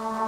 Uh-huh.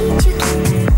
you